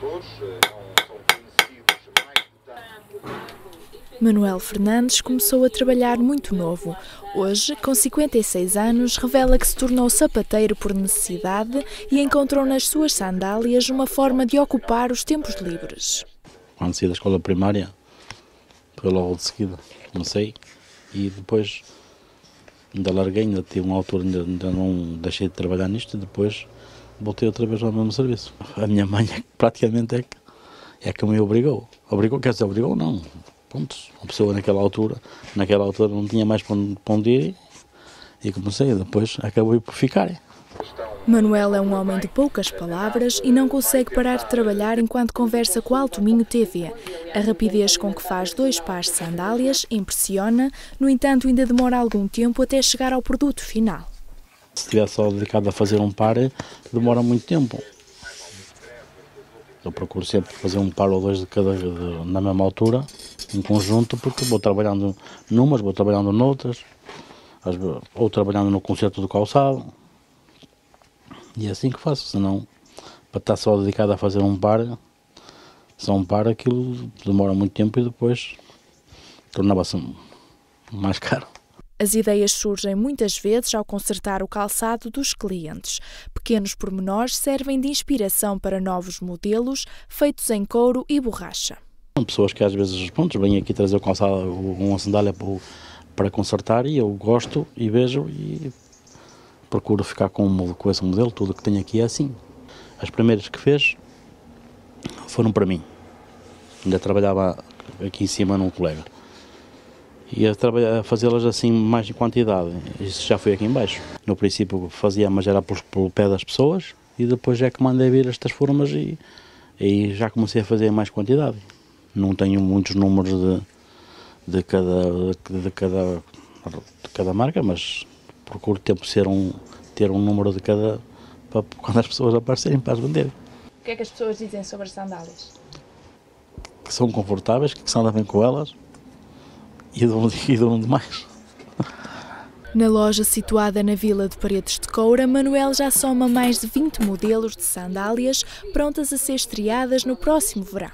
autores, não são conhecidos mais Manuel Fernandes começou a trabalhar muito novo. Hoje, com 56 anos, revela que se tornou sapateiro por necessidade e encontrou nas suas sandálias uma forma de ocupar os tempos livres. Quando saí da escola primária, foi logo de seguida, comecei e depois ainda larguei, ainda tive uma altura, ainda, ainda não deixei de trabalhar nisto e depois voltei outra vez ao mesmo serviço. A minha mãe é, praticamente é que, é que me obrigou. Obrigou, quer dizer, obrigou não, Pronto, uma pessoa naquela altura, naquela altura não tinha mais para onde ir e comecei, depois acabou por ficar. Manuel é um homem de poucas palavras e não consegue parar de trabalhar enquanto conversa com Alto Minho TV. A rapidez com que faz dois pares de sandálias impressiona, no entanto ainda demora algum tempo até chegar ao produto final. Se estiver só dedicado a fazer um par, demora muito tempo. Eu procuro sempre fazer um par ou dois de cada de, na mesma altura, em conjunto, porque vou trabalhando numas, vou trabalhando noutras, ou trabalhando no concerto do calçado. E é assim que faço, senão para estar só dedicado a fazer um par, só um par, aquilo demora muito tempo e depois tornava-se mais caro. As ideias surgem muitas vezes ao consertar o calçado dos clientes. Pequenos pormenores servem de inspiração para novos modelos feitos em couro e borracha. São pessoas que às vezes pronto, vêm aqui trazer o calçado, uma sandália para consertar e eu gosto e vejo e procuro ficar com, com esse modelo. Tudo que tenho aqui é assim. As primeiras que fez foram para mim. Ainda trabalhava aqui em cima num colega e a, a fazê-las assim mais em quantidade. Isso já foi aqui embaixo. No princípio fazia, mas era pelo, pelo pé das pessoas e depois é que mandei vir estas formas e aí já comecei a fazer mais quantidade. Não tenho muitos números de, de, cada, de, cada, de cada marca, mas procuro tempo ser um, ter um número de cada para quando as pessoas aparecerem para as vender. O que é que as pessoas dizem sobre as sandálias? Que são confortáveis, que se anda bem com elas e um demais. Na loja situada na Vila de Paredes de Coura, Manuel já soma mais de 20 modelos de sandálias prontas a ser estreadas no próximo verão.